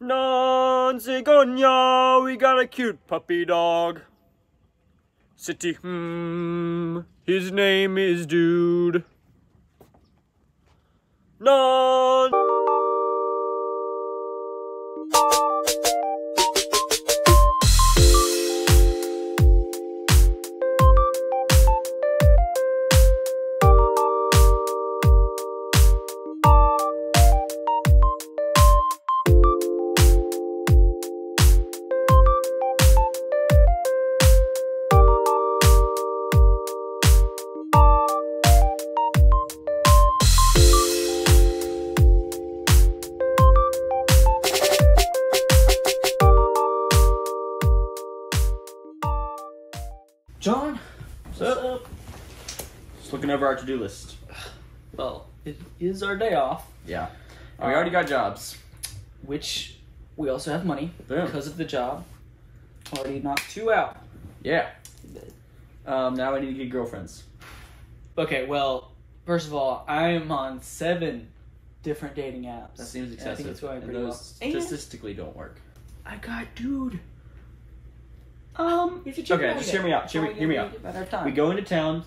Non-Zigonia, we got a cute puppy dog. City, hmm, his name is Dude. Non. Jon, What's up? Just looking over our to-do list. Well, it is our day off, Yeah. And we already got jobs. which we also have money Boom. because of the job. Already knocked two out. Yeah. Um, now I need to get girlfriends. Okay, well, first of all, I am on seven different dating apps. That seems And excessive. I think it's going and pretty those well. And statistically don't work. I got dude. Um, you should Okay, just hear me out, hear me- hear me we out. get About our time. We go into town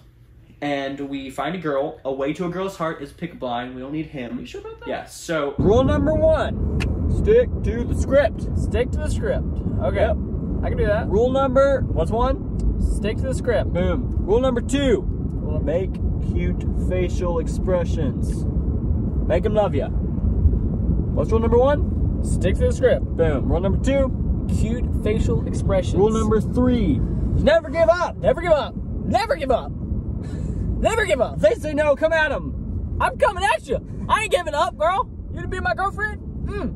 and we find a girl. A way to a girl's heart is pick a blind. We don't need Are him. you sure about that? Yeah, so rule number one stick to the script. Stick to the script. Okay. Yep. I can do that. Rule number what's one? Stick to the script. Boom. Rule number two make cute facial expressions. Make them love you. What's rule number one? Stick to the script. Boom. Rule number two. Cute facial expressions. Rule number three. Never give up. Never give up. Never give up. Never give up. They say no, come at them. I'm coming at you. I ain't giving up, girl. You gonna be my girlfriend? Mm.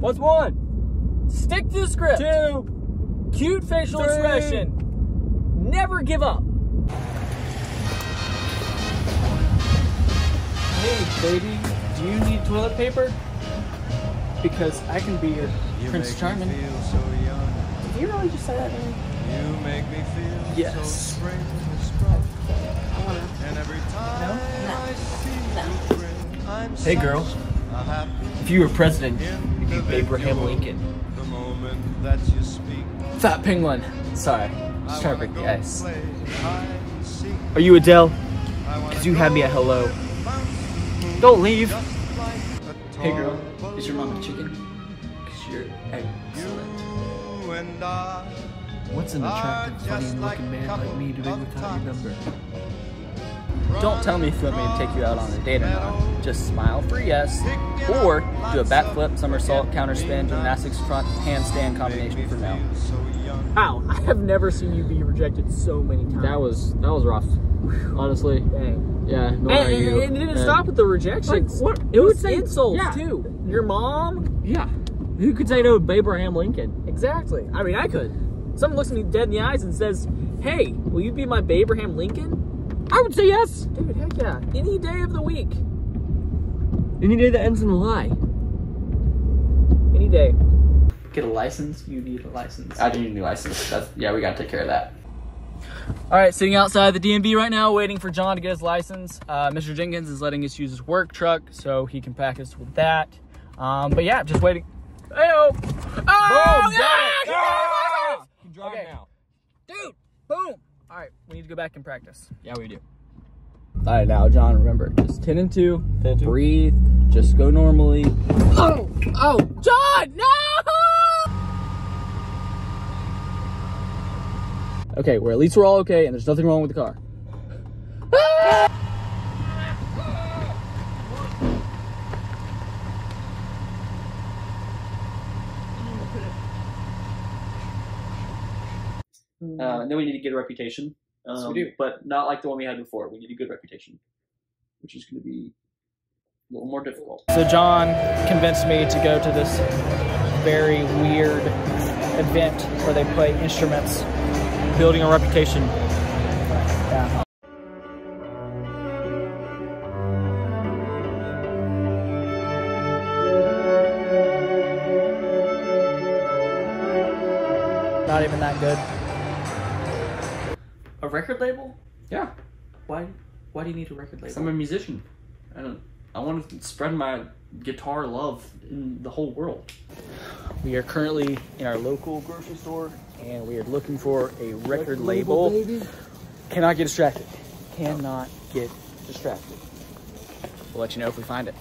What's one? Stick to the script. Two. Cute facial Three. expression. Never give up. Hey, baby, do you need toilet paper? Because I can be your You Prince Charming. Me feel so young. Did you really just say that to me? You make me feel so Yes. spring has sprung. And every time I see you grin, I'm Hey, girl. such a happy If you were president, you'd be. Abraham Lincoln. The moment that you speak, Fat penguin. Sorry, I just trying to break the ice. play hide and seek. Are you Adele? I Cause you had me go at hello. Don't leave. just like a Hey, girl, is your mom a chicken? Because you're excellent. You and I What's an attractive, funny-looking man like me doing without your number? Don't tell me if you want me to take you out on a date or not. Just smile for yes, or do a backflip, somersault, counterspin, gymnastics, front handstand combination for no. Wow, I have never seen you be rejected so many times. That was that was rough. Honestly. Dang. Yeah. No And, and- and it didn't stop with the rejections. Like, what- It who was would say- insults yeah. too. Your mom? Yeah. Who could say no to Abraham Lincoln? Exactly. I mean, I could. Someone looks me dead in the eyes and says, "Hey, will you be my Abraham Lincoln?" I would say yes. Dude, heck yeah. Any day of the week. Any day that ends in a lie. Any day. Get a license? You need a license. I do need a new license. That's yeah, we gotta take care of that. All right, sitting outside the DMV right now, waiting for Jon to get his license. Uh, Mr. Jenkins is letting us use his work truck so he can pack us with that. Um, but yeah, just waiting. Hey-oh. Oh, oh yeah! You can drive Okay. now. Dude, boom. All right, we need to go back and practice. Yeah, we do. All right, now, Jon, remember, just 10 and 2, 10 and two. breathe, just go normally. Oh, oh, Jon, no! Okay, well, at least we're all okay, and there's nothing wrong with the car. Ah! Uh, and then we need to get a reputation. Um, Yes, we do. But not like the one we had before. We need a good reputation, which is going to be a little more difficult. So Jon convinced me to go to this very weird event where they play instruments, building a reputation. Yeah. Record label? Yeah, Why? Why do you need a record label? I'm a musician. I don't. I want to spread my guitar love in the whole world. We are currently in our local grocery store and we are looking for a record label. Cannot get distracted. Cannot get distracted. We'll let you know if we find it.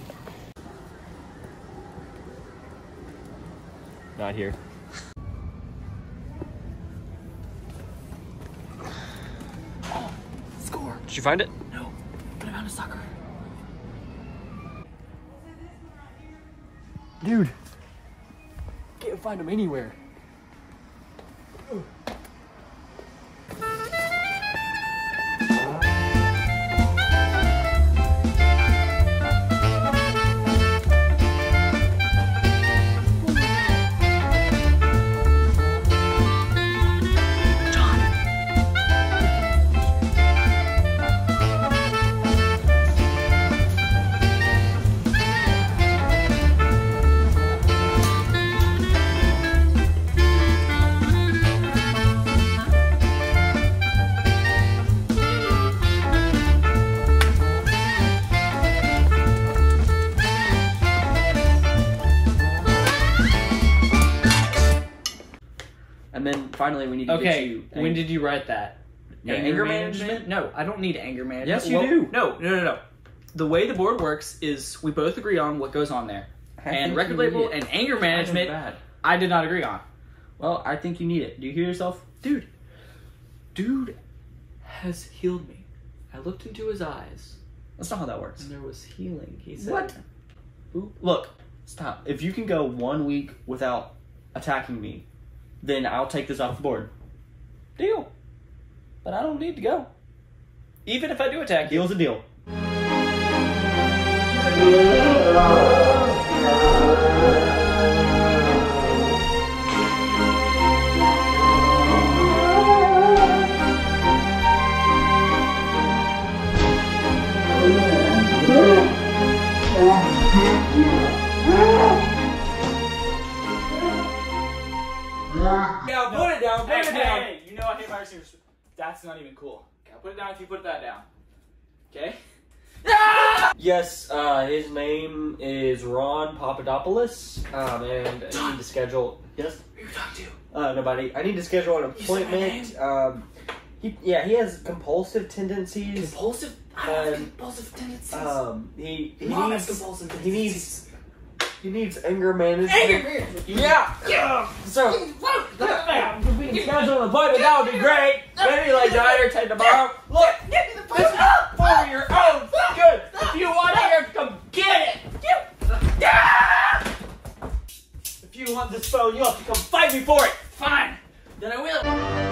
Not here. Did you find it? No, but I found a sucker. Dude, can't find him anywhere. Finally, we need to get Okay, when did you write that? Your anger management? No, I don't need anger management. Yes, you Well, do. No, no, no, no. The way the board works is we both agree on what goes on there. I and record label and anger management. I did not agree on. Well, I think you need it. Do you hear yourself? Dude, dude has healed me. I looked into his eyes That's not how that works. and there was healing. He said, What? Look, stop. If you can go one week without attacking me, then I'll take this off the board. Deal. But I don't need to go. Even if I do attack you, Deal's a deal. not even cool. Okay, I'll put it down if you put that down. Okay. Yes, uh, his name is Ron Papadopoulos, um, and I need to schedule. Yes, Who you talk to? uh, nobody. I need to schedule an You said my appointment. Um, he, yeah, he has compulsive tendencies. Compulsive. I don't have Um, compulsive tendencies. Um, he he Mom has needs compulsive he needs he needs anger management. Anger management. Yeah, yeah. So yeah, if we can schedule an appointment, that would be great. Maybe like Diner, take the bomb. Look, this is for your own good. If you want it, you have to come get it. If you want this phone, you have to come fight me for it. Fine. Then I will.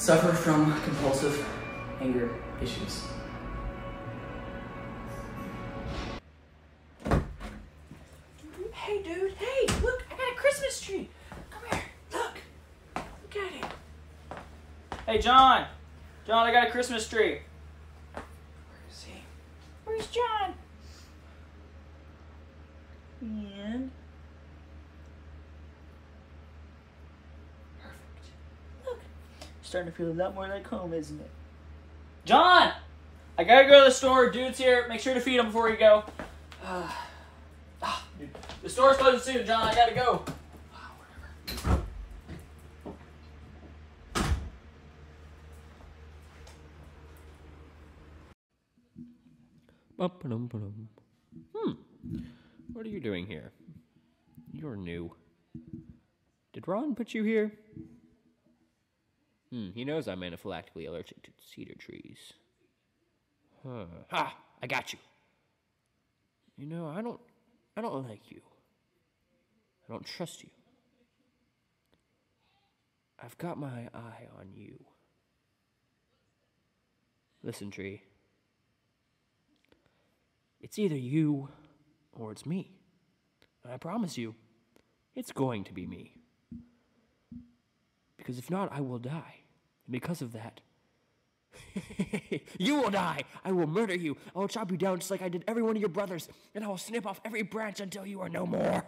Suffer from compulsive anger issues. Hey, dude. Hey, look, I got a Christmas tree. Come here. Look. Look at it. Hey Jon! Jon, I got a Christmas tree. Where is he? Where's Jon? And Starting to feel a lot more like home, isn't it? Jon! I gotta go to the store. Dude's here. Make sure to feed him before you go. Ah, the store's closing soon, Jon. I gotta go. Hmm. What are you doing here? You're new. Did Ron put you here? Hmm, he knows I'm anaphylactically allergic to cedar trees. Huh. Ha! I got you. You know, I don't I don't like you. I don't trust you. I've got my eye on you. Listen, Tree. It's either you or it's me. And I promise you, it's going to be me. Because if not, I will die. And because of that, you will die. I will murder you. I will chop you down just like I did every one of your brothers, and I will snip off every branch until you are no more.